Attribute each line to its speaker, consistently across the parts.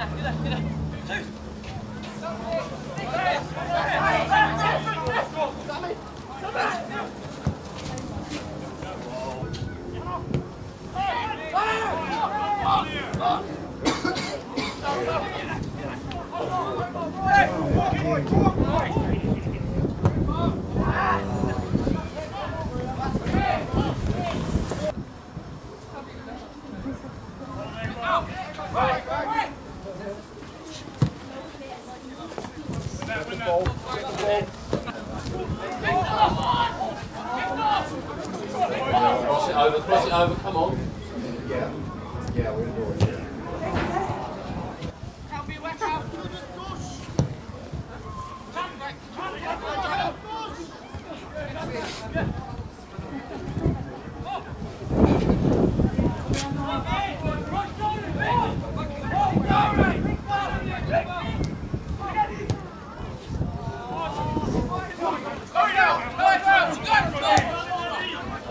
Speaker 1: Come on, come on. Over, cross it over, come on.
Speaker 2: Yeah, yeah, we're doing it.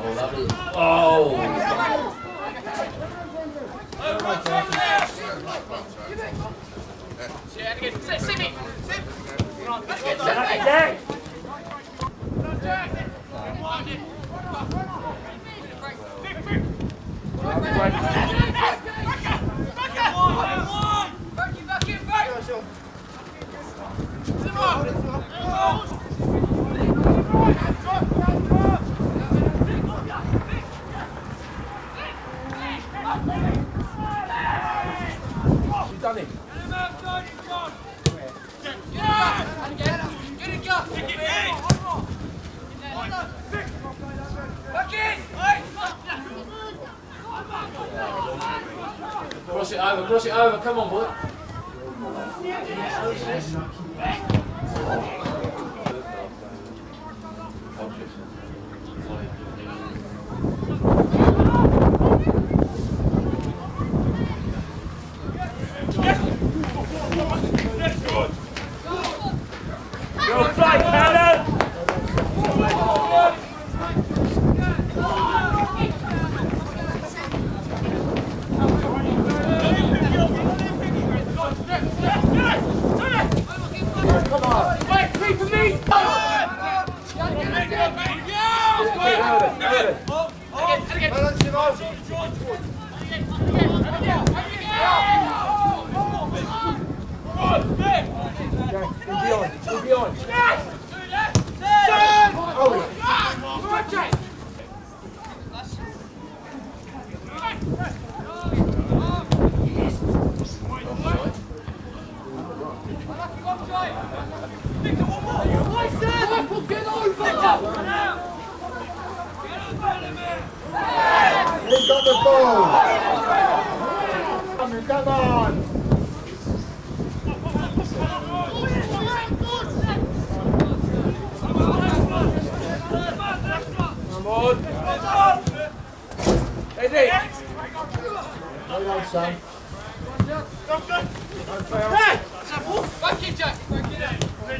Speaker 1: Oh, lovely. Oh!
Speaker 2: You've done it.
Speaker 1: Cross it over, cross it over, come on, boy.
Speaker 2: Ball. Come on, come on.
Speaker 3: Eddie!
Speaker 2: Hold on, son.
Speaker 3: Hey, win it,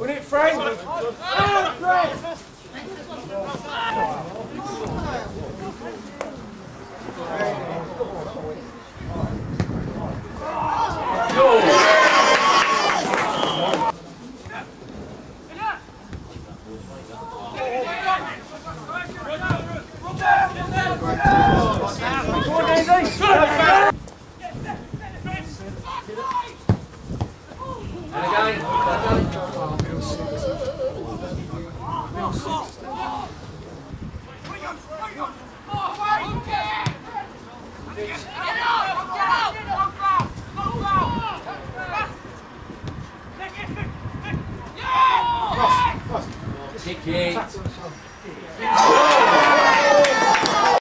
Speaker 3: Win it, Frank! Ah, Frank! Go